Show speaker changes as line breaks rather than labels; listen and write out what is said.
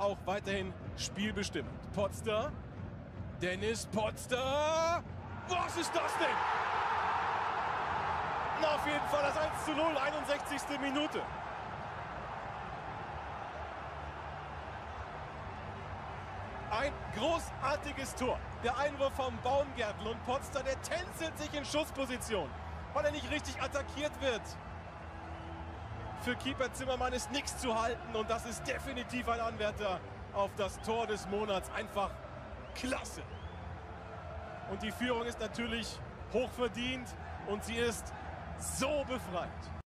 auch weiterhin spielbestimmend. Potster, Dennis Potster. Was ist das denn? Na, auf jeden Fall das 1 zu 0, 61. Minute. Ein großartiges Tor. Der Einwurf vom Baumgärtel und Potster, der tänzelt sich in Schussposition, weil er nicht richtig attackiert wird. Für Keeper Zimmermann ist nichts zu halten und das ist definitiv ein Anwärter auf das Tor des Monats. Einfach klasse. Und die Führung ist natürlich hochverdient und sie ist so befreit.